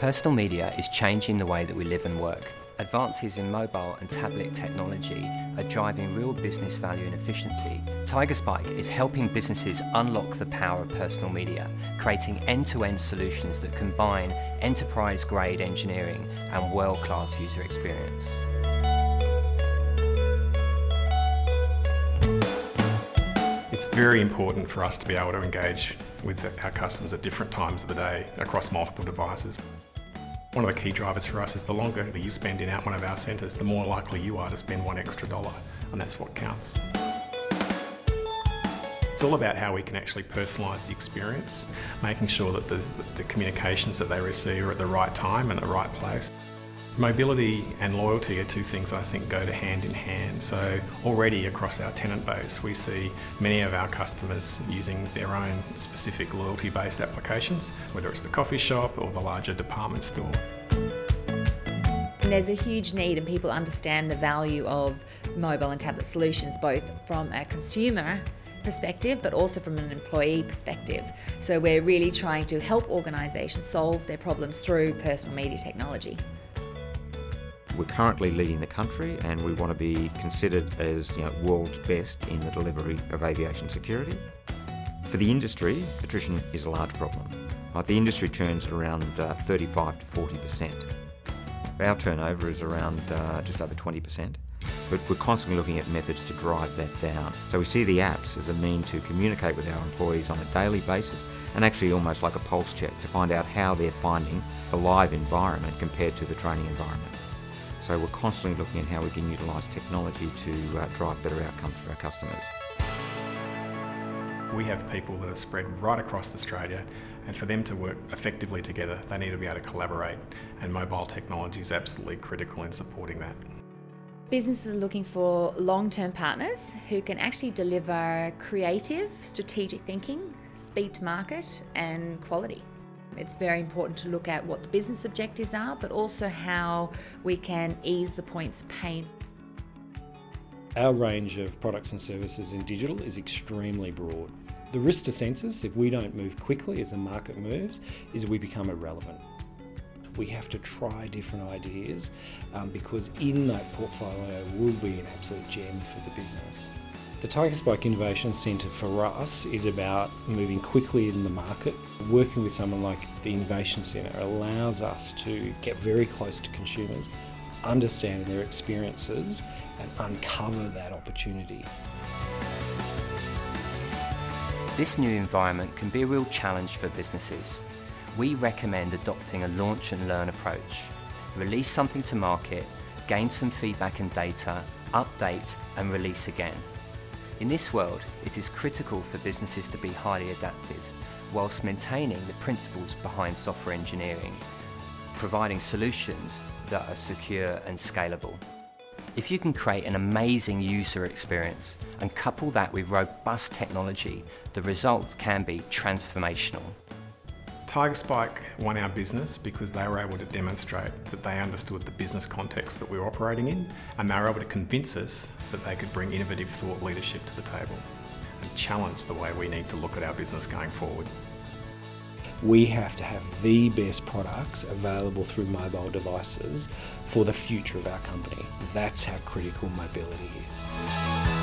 Personal media is changing the way that we live and work. Advances in mobile and tablet technology are driving real business value and efficiency. Tigerspike is helping businesses unlock the power of personal media, creating end-to-end solutions that combine enterprise-grade engineering and world-class user experience. It's very important for us to be able to engage with our customers at different times of the day across multiple devices. One of the key drivers for us is the longer that you spend in out one of our centres, the more likely you are to spend one extra dollar, and that's what counts. It's all about how we can actually personalise the experience, making sure that the, the communications that they receive are at the right time and at the right place. Mobility and loyalty are two things I think go to hand in hand. So already across our tenant base, we see many of our customers using their own specific loyalty-based applications, whether it's the coffee shop or the larger department store. There's a huge need and people understand the value of mobile and tablet solutions both from a consumer perspective but also from an employee perspective. So we're really trying to help organisations solve their problems through personal media technology. We're currently leading the country and we want to be considered as you know, world's best in the delivery of aviation security. For the industry, attrition is a large problem. Right, the industry churns at around uh, 35 to 40%. Our turnover is around uh, just over 20%, but we're constantly looking at methods to drive that down. So we see the apps as a mean to communicate with our employees on a daily basis and actually almost like a pulse check to find out how they're finding the live environment compared to the training environment. So we're constantly looking at how we can utilise technology to uh, drive better outcomes for our customers. We have people that are spread right across Australia and for them to work effectively together they need to be able to collaborate and mobile technology is absolutely critical in supporting that. Businesses are looking for long-term partners who can actually deliver creative, strategic thinking, speed to market and quality. It's very important to look at what the business objectives are, but also how we can ease the points of pain. Our range of products and services in digital is extremely broad. The risk to Sensis, if we don't move quickly as the market moves, is we become irrelevant. We have to try different ideas um, because in that portfolio will be an absolute gem for the business. The Tigerspike Innovation Centre for us is about moving quickly in the market. Working with someone like the Innovation Centre allows us to get very close to consumers, understand their experiences and uncover that opportunity. This new environment can be a real challenge for businesses. We recommend adopting a launch and learn approach. Release something to market, gain some feedback and data, update and release again. In this world, it is critical for businesses to be highly adaptive, whilst maintaining the principles behind software engineering, providing solutions that are secure and scalable. If you can create an amazing user experience and couple that with robust technology, the results can be transformational. Tigerspike won our business because they were able to demonstrate that they understood the business context that we were operating in and they were able to convince us that they could bring innovative thought leadership to the table and challenge the way we need to look at our business going forward. We have to have the best products available through mobile devices for the future of our company. That's how critical mobility is.